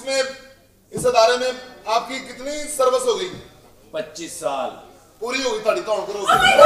इसमें इस अदारे में आपकी कितनी सर्विस हो गई पच्चीस साल। पूरी होगी थोड़ी तो करो oh